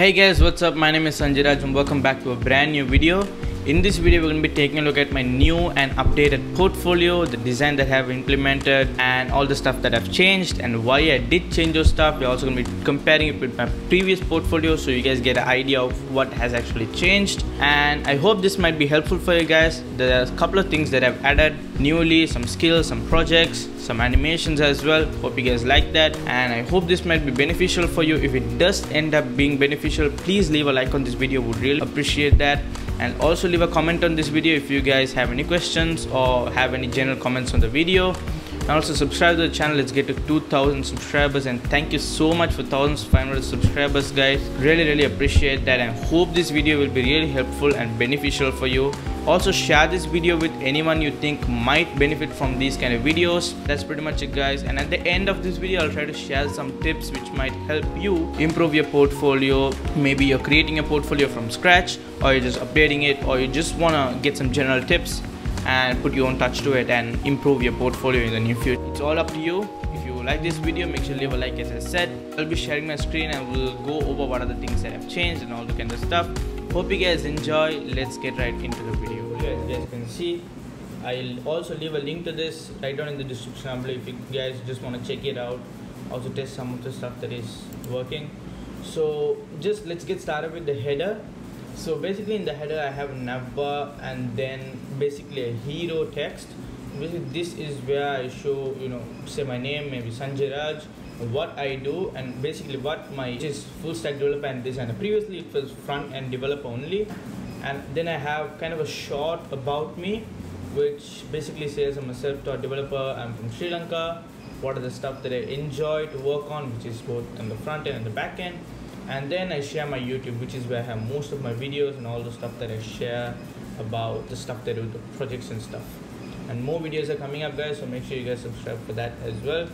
Hey guys, what's up? My name is Shanjai Raj and welcome back to a brand new video. In this video, we're going to be taking a look at my new and updated portfolio, the design that I have implemented, and all the stuff that I've changed, and why I did change those stuff. We're also going to be comparing it with my previous portfolio so you guys get an idea of what has actually changed. And I hope this might be helpful for you guys. There are a couple of things that I've added newly, some skills, some projects, some animations as well. Hope you guys like that, and I hope this might be beneficial for you. If it does end up being beneficial, please leave a like on this video. Would really appreciate that and also leave a comment on this video if you guys have any questions or have any general comments on the video. And also subscribe to the channel let's get to 2000 subscribers. And thank you so much for 1500 subscribers guys. Really really appreciate that. And hope this video will be really helpful and beneficial for you also share this video with anyone you think might benefit from these kind of videos. That's pretty much it guys. And at the end of this video i'll try to share some tips which might help you improve your portfolio. Maybe you're creating a portfolio from scratch or you're just updating it or you just want to get some general tips and put your own touch to it and improve your portfolio in the near future. It's all up to you. If you like this video make sure to leave a like as i said. I'll be sharing my screen and we'll go over what are the things that have changed and all the kind of stuff hope you guys enjoy. Let's get right into the video. As you guys can see. I'll also leave a link to this right down in the description below if you guys just want to check it out. Also test some of the stuff that is working. So just let's get started with the header. So basically in the header i have navbar and then basically a hero text. Basically this is where i show you know say my name maybe shanjai raj what i do and basically what my is full stack developer and designer previously it was front end developer only and then i have kind of a short about me which basically says i'm a self-taught developer i'm from sri lanka what are the stuff that i enjoy to work on which is both on the front end and the back end and then I share my YouTube, which is where I have most of my videos and all the stuff that I share about the stuff that I do, the projects and stuff. And more videos are coming up, guys, so make sure you guys subscribe for that as well.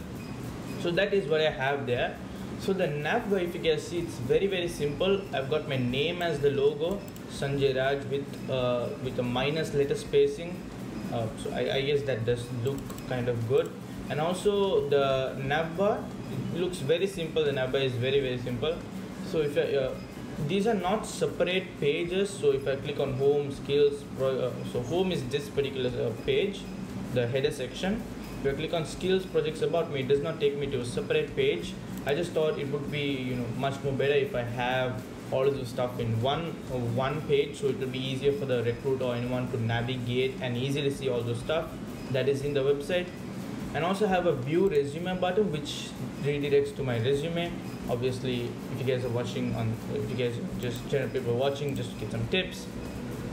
So that is what I have there. So the you guys see, it's very very simple. I've got my name as the logo, Shanjai Raj with uh, with a minus letter spacing. Uh, so I, I guess that does look kind of good. And also the navbar, it looks very simple. The navbar is very very simple so if I, uh, these are not separate pages so if I click on home skills uh, so home is this particular uh, page the header section if I click on skills projects about me it does not take me to a separate page. I just thought it would be you know much more better if I have all of the stuff in one uh, one page so it will be easier for the recruiter or anyone to navigate and easily see all the stuff that is in the website. And also have a view resume button which redirects to my resume. Obviously if you guys are watching on if you guys just general people watching just to get some tips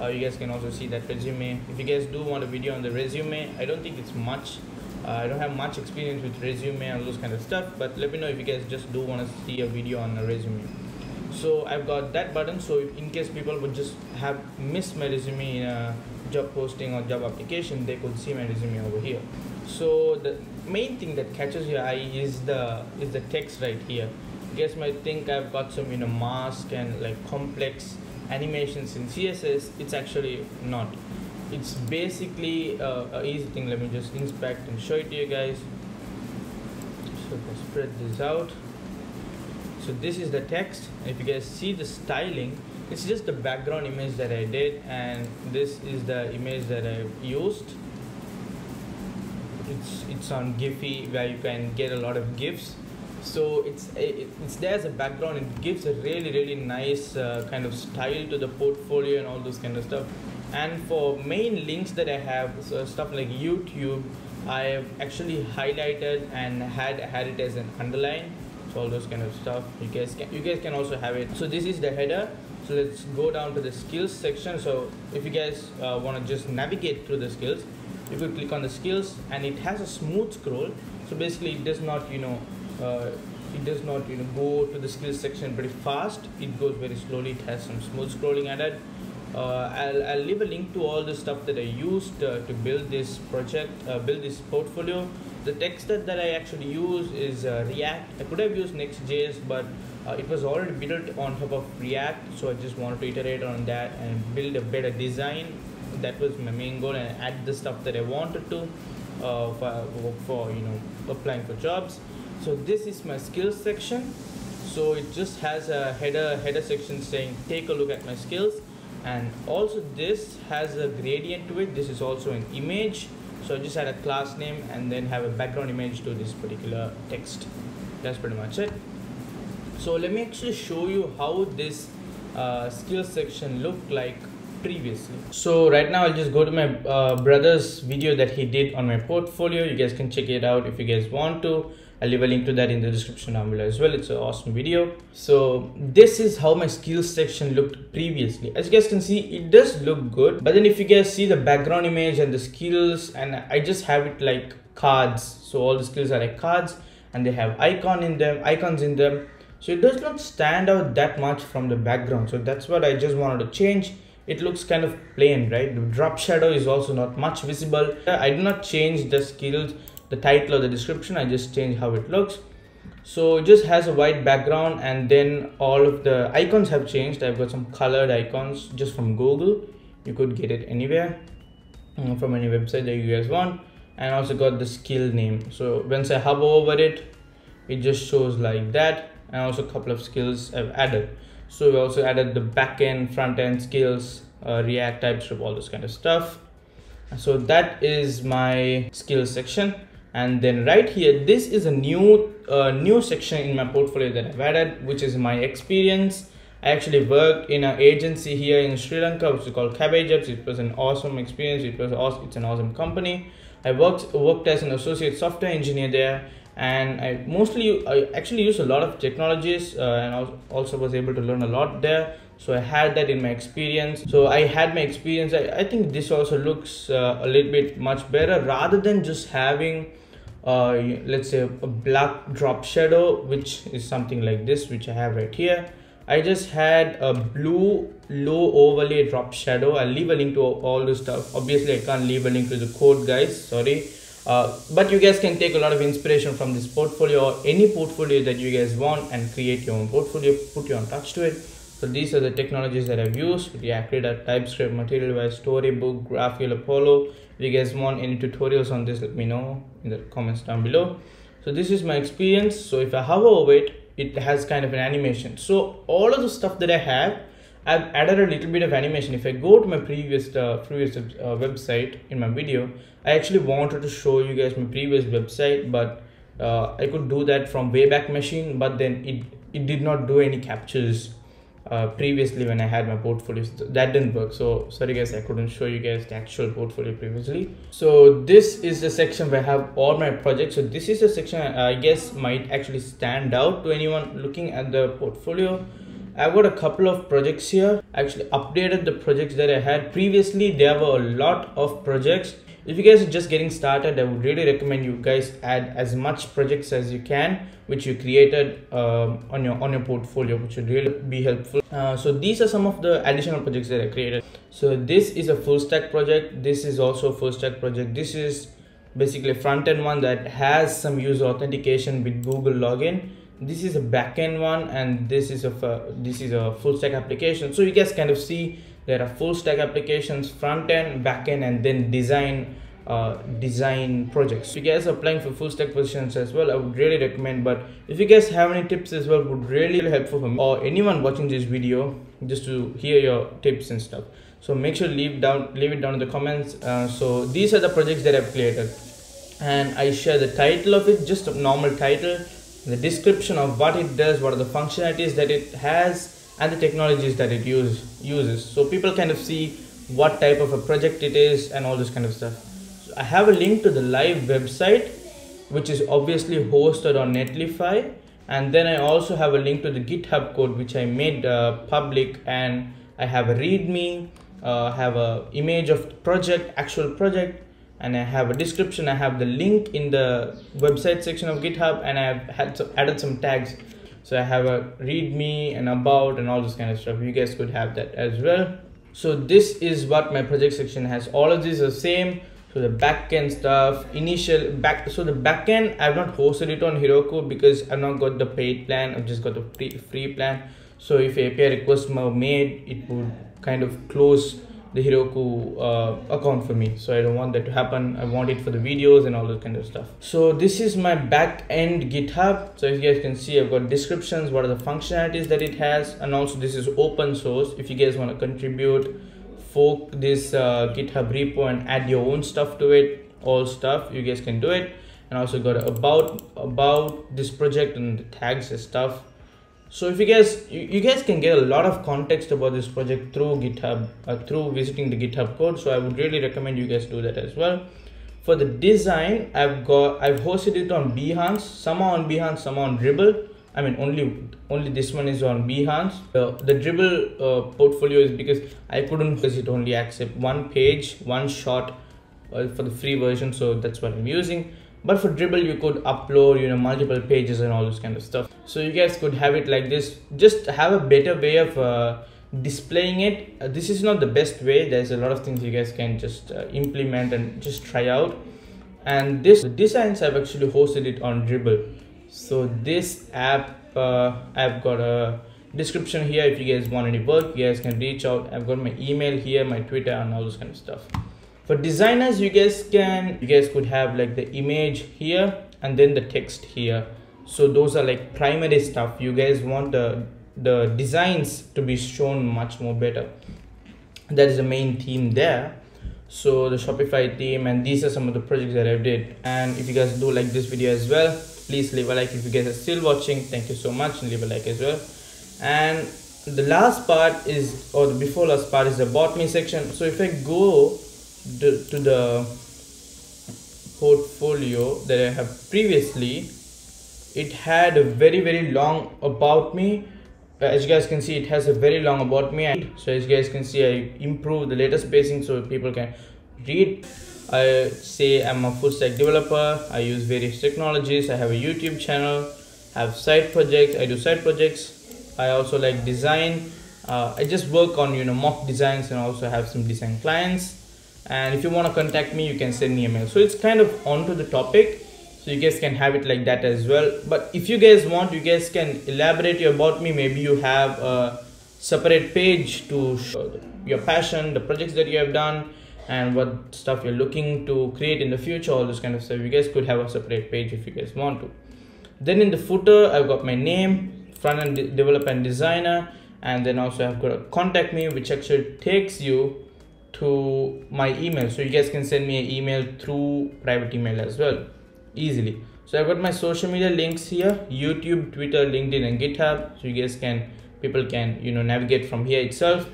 uh, you guys can also see that resume. If you guys do want a video on the resume i don't think it's much Uh, i don't have much experience with resume and those kind of stuff but let me know if you guys just do want to see a video on a resume. So i've got that button so in case people would just have missed my resume in a job posting or job application they could see my resume over here. So the main thing that catches your eye is the is the text right here. You guys might think I've got some you know mask and like complex animations in CSS it's actually not it's basically uh, a easy thing. Let me just inspect and show it to you guys. So let's spread this out. So this is the text. If you guys see the styling it's just the background image that I did and this is the image that I used. It's it's on Giphy where you can get a lot of gifs. So it's it's there as a background. It gives a really really nice uh, kind of style to the portfolio and all those kind of stuff and for main links that i have so stuff like youtube i have actually highlighted and had had it as an underline. So all those kind of stuff. You guys can you guys can also have it. So this is the header. So let's go down to the skills section. So if you guys uh, want to just navigate through the skills you could click on the skills and it has a smooth scroll. So basically it does not you know uh, it does not you know go to the skills section very fast. It goes very slowly. It has some smooth scrolling added I'll, I'll leave a link to all the stuff that I used uh, to build this project uh, build this portfolio. The text that, that I actually use is uh, React. I could have used Next.js but uh, it was already built on top of React so I just wanted to iterate on that and build a better design. That was my main goal and add the stuff that I wanted to for, for you know applying for jobs. So this is my skills section. So it just has a header header section saying take a look at my skills and also this has a gradient to it. This is also an image. So just add a class name and then have a background image to this particular text. That's pretty much it. So let me actually show you how this uh, skills section looked like previously. So right now i'll just go to my uh, brother's video that he did on my portfolio. You guys can check it out if you guys want to I'll leave a link to that in the description down below as well. It's an awesome video. So this is how my skills section looked previously. As you guys can see, it does look good. But then if you guys see the background image and the skills and I just have it like cards. So all the skills are like cards and they have icon in them, icons in them. So it does not stand out that much from the background. So that's what I just wanted to change it looks kind of plain right the drop shadow is also not much visible i do not change the skills the title or the description. I just change how it looks. So it just has a white background and then all of the icons have changed. I've got some colored icons just from google. You could get it anywhere uh, from any website that you guys want. And also got the skill name. So once i hover over it it just shows like that. And also a couple of skills i've added. So we also added the backend front end skills uh, react typescript all this kind of stuff. So that is my skill section and then right here this is a new uh, new section in my portfolio that I've added which is my experience I actually worked in an agency here in Sri Lanka which is called Cabbage Apps. It was an awesome experience. It was awesome. It's an awesome company. I worked worked as an associate software engineer there, and I mostly I actually used a lot of technologies, uh, and I also was able to learn a lot there. So I had that in my experience. So I had my experience. I, I think this also looks uh, a little bit much better rather than just having uh, let's say a black drop shadow which is something like this which I have right here. I just had a blue low overlay drop shadow. I'll leave a link to all this stuff. Obviously I can't leave a link to the code guys. Sorry. Uh, but you guys can take a lot of inspiration from this portfolio or any portfolio that you guys want and create your own portfolio put your own touch to it. So these are the technologies that I've used. React Red TypeScript, Materialise, Storybook, GraphQL, Apollo. If you guys want any tutorials on this, let me know in the comments down below. So this is my experience. So if I hover over it, it has kind of an animation. So all of the stuff that I have, I've added a little bit of animation. If I go to my previous uh, previous uh, website in my video, I actually wanted to show you guys my previous website, but uh, I could do that from Wayback Machine, but then it, it did not do any captures uh, previously when I had my portfolio. That didn't work. So sorry guys, I couldn't show you guys the actual portfolio previously. So this is the section where I have all my projects. So this is a section I guess might actually stand out to anyone looking at the portfolio. I've got a couple of projects here. I actually updated the projects that I had previously. There were a lot of projects if you guys are just getting started i would really recommend you guys add as much projects as you can which you created um, on your on your portfolio which would really be helpful. Uh, so these are some of the additional projects that i created. So this is a full stack project. This is also a full stack project. This is basically a front end one that has some user authentication with google login. This is a backend one and this is a this is a full stack application. So you guys kind of see there are full stack applications front end back end and then design uh, design projects. If you guys are applying for full stack positions as well i would really recommend but if you guys have any tips as well would really helpful for me or anyone watching this video just to hear your tips and stuff. So make sure leave down leave it down in the comments. Uh, so these are the projects that i've created. And i share the title of it just a normal title the description of what it does what are the functionalities that it has and the technologies that it use, uses. So people kind of see what type of a project it is and all this kind of stuff. So i have a link to the live website which is obviously hosted on netlify. And then i also have a link to the github code which i made uh, public. And i have a readme uh, have a image of project actual project. And i have a description. I have the link in the website section of github. And i have had some, added some tags so i have a readme and about and all this kind of stuff. You guys could have that as well. So this is what my project section has. All of these are same. So the backend stuff initial back so the backend i've not hosted it on heroku because i've not got the paid plan. I've just got the free, free plan. So if api request were made it would kind of close the Heroku uh, account for me. So I don't want that to happen. I want it for the videos and all that kind of stuff. So this is my back end GitHub. So as you guys can see, I've got descriptions, what are the functionalities that it has. And also this is open source. If you guys want to contribute, fork this uh, GitHub repo and add your own stuff to it, all stuff, you guys can do it. And also got about, about this project and the tags and stuff so if you guys you, you, guys can get a lot of context about this project through github uh, through visiting the github code. So i would really recommend you guys do that as well. For the design i've got i've hosted it on behance. Some on behance some on dribbble i mean only only this one is on behance. Uh, the dribbble uh, portfolio is because i couldn't because it only accept one page one shot uh, for the free version. So that's what i'm using but for dribbble you could upload you know multiple pages and all this kind of stuff. So you guys could have it like this. Just have a better way of uh, displaying it. Uh, this is not the best way. There's a lot of things you guys can just uh, implement and just try out. And this designs i've actually hosted it on dribbble. So this app uh, i've got a description here if you guys want any work. You guys can reach out. I've got my email here my twitter and all this kind of stuff for designers you guys can you guys could have like the image here and then the text here. So those are like primary stuff. You guys want the the designs to be shown much more better. That is the main theme there. So the shopify theme and these are some of the projects that i did. And if you guys do like this video as well please leave a like if you guys are still watching. Thank you so much and leave a like as well. And the last part is or the before last part is the bot me section. So if i go the, to the portfolio that I have previously it had a very very long about me. Uh, as you guys can see it has a very long about me. So as you guys can see I improve the letter spacing so people can read. I say I'm a full stack developer. I use various technologies. I have a YouTube channel. I have side projects. I do side projects. I also like design. Uh, I just work on you know mock designs and also have some design clients and if you want to contact me you can send me a mail so it's kind of onto the topic. So you guys can have it like that as well. But if you guys want you guys can elaborate about me. Maybe you have a separate page to show your passion the projects that you have done and what stuff you're looking to create in the future all this kind of stuff. You guys could have a separate page if you guys want to. Then in the footer i've got my name front end de developer and designer. And then also i've got a contact me which actually takes you to my email. So you guys can send me an email through private email as well easily. So i've got my social media links here youtube twitter linkedin and github. So you guys can people can you know navigate from here itself.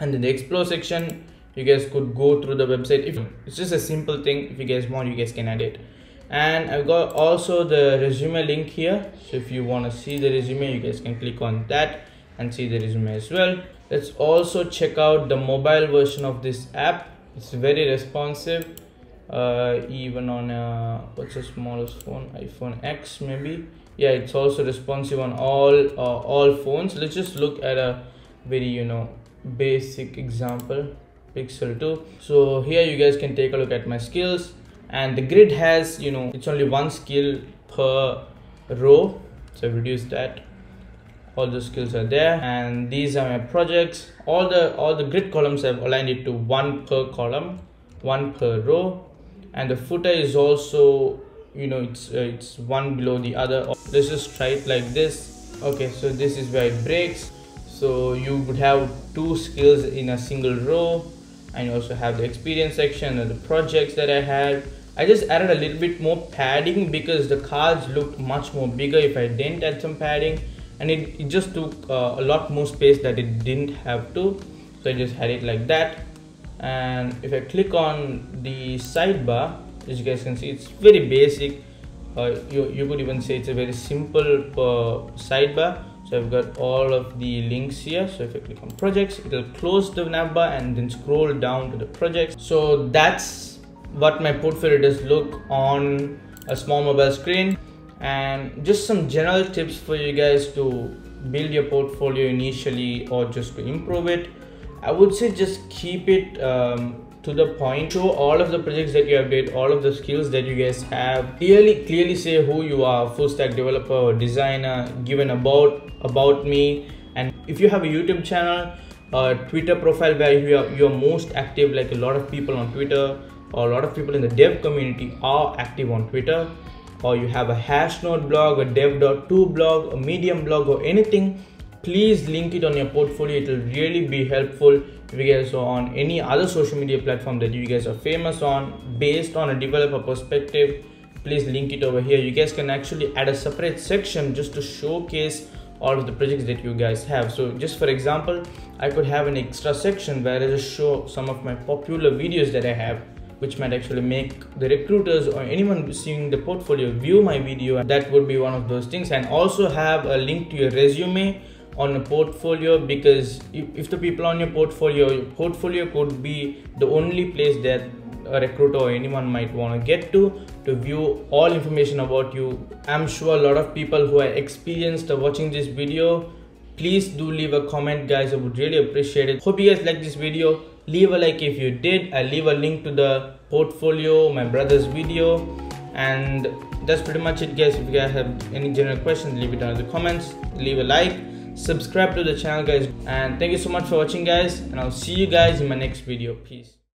And in the explore section you guys could go through the website if it's just a simple thing. If you guys want you guys can add it. And i've got also the resume link here. So if you want to see the resume you guys can click on that and see the resume as well let's also check out the mobile version of this app. It's very responsive uh, even on a, what's the smallest phone iphone x maybe. Yeah it's also responsive on all uh, all phones. Let's just look at a very you know basic example pixel 2 so here you guys can take a look at my skills. And the grid has you know it's only one skill per row. So reduce that all the skills are there. And these are my projects. All the all the grid columns i've aligned it to one per column one per row. And the footer is also you know it's uh, it's one below the other. Let's just try it like this. Okay so this is where it breaks. So you would have two skills in a single row. And you also have the experience section and the projects that i had. I just added a little bit more padding because the cards looked much more bigger if i didn't add some padding and it, it just took uh, a lot more space that it didn't have to. So I just had it like that. And if I click on the sidebar as you guys can see it's very basic. Uh, you, you could even say it's a very simple uh, sidebar. So I've got all of the links here. So if I click on projects it'll close the navbar and then scroll down to the projects. So that's what my portfolio does look on a small mobile screen and just some general tips for you guys to build your portfolio initially or just to improve it. I would say just keep it um, to the point. Show all of the projects that you have did all of the skills that you guys have. Clearly clearly say who you are full stack developer or designer given about about me. And if you have a youtube channel a twitter profile where you are you're most active like a lot of people on twitter or a lot of people in the dev community are active on twitter or you have a hashnode blog a dev.to blog a medium blog or anything please link it on your portfolio. It will really be helpful if you guys are on any other social media platform that you guys are famous on based on a developer perspective. Please link it over here. You guys can actually add a separate section just to showcase all of the projects that you guys have. So just for example i could have an extra section where i just show some of my popular videos that i have which might actually make the recruiters or anyone seeing the portfolio view my video that would be one of those things. And also have a link to your resume on a portfolio because if, the people on your portfolio your portfolio could be the only place that a recruiter or anyone might want to get to to view all information about you. I'm sure a lot of people who are experienced are watching this video please do leave a comment guys. I would really appreciate it. Hope you guys like this video leave a like if you did i'll leave a link to the portfolio my brother's video and that's pretty much it guys. If you guys have any general questions leave it down in the comments. Leave a like subscribe to the channel guys. And thank you so much for watching guys. And i'll see you guys in my next video. Peace